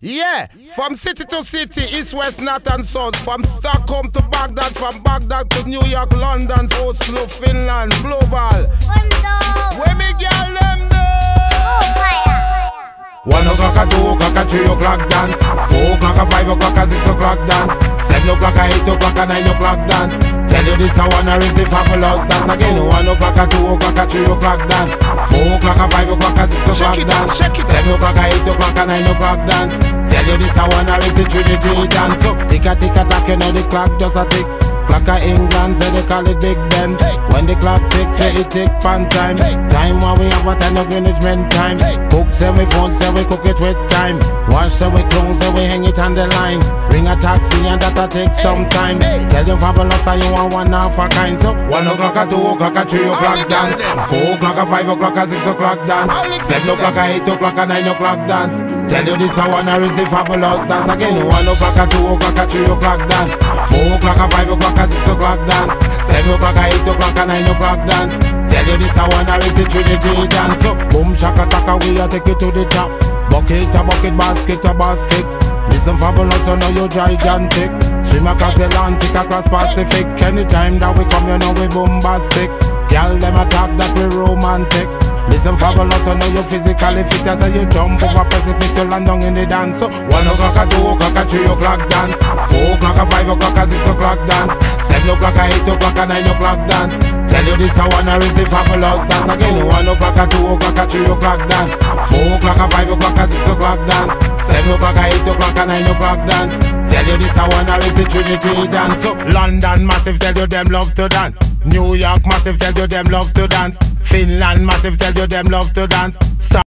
Yeah, from city to city, east, west, north and south. From Stockholm to Baghdad, from Baghdad to New York, London, Oslo, Finland, global. Where me o'clock, a two o'clock, a three o'clock dance. Four o'clock, a five o'clock, a six o'clock dance. Seven o'clock, a eight o'clock, a nine o'clock dance. Tell you this, I wanna is the fabulous dance again. One o'clock, a two o'clock, a three o'clock dance. Four o'clock, a five o'clock, a six o'clock dance. out, shake it out. Seven o'clock, a eight o'clock, a nine o'clock dance. Tell you this, I wanna is the Trinity dance. So tick a tick a tack, you know the clock just a tick. Clock of England, say they call it Big Ben. When the clock tick, say it tick fun time. Time when we have a time of management time. Cook say we phone, say we cook it with time. Wash say we clone, say we hang it on the line. Ring a taxi and that'll take some time. Tell them fabulous and you want one half a kind. So one o'clock, a two o'clock, a three o'clock dance. Four o'clock, a five o'clock, a six o'clock dance. Seven o'clock, a eight o'clock, a nine o'clock dance. Tell you this, I wanna is the fabulous dance again. One o'clock, two o'clock, three o'clock dance. Four o'clock, five o'clock, six o'clock dance. Seven o'clock, eight o'clock, nine o'clock dance. Tell you this, I wanna is the Trinity dance. So boom, shaka taka, we a take it to the top. Bucket a bucket, basket a basket. Listen fabulous, so now you gigantic. Swim across the Atlantic, across Pacific. Anytime that we come, you know we bombastic. Girl, them attack that we romantic. Listen fabulous, so now you physically fit as you jump over precipice, you land down in the dance. One o'clock, a two o'clock, a three o'clock dance. Four o'clock, a five o'clock, a six o'clock dance. Seven o'clock, a eight o'clock, a nine o'clock dance. Tell you this, I wanna is the fabulous dance again. One o'clock, a two o'clock, a three o'clock dance. Four o'clock, a five o'clock, a six o'clock dance. Seven o'clock, a eight o'clock, a nine o'clock dance. Tell you this, I wanna is the Trinity dance. London massive, tell you them love to dance. New York massive, tell you them love to dance. Finland massive, tell you them love to dance. Stop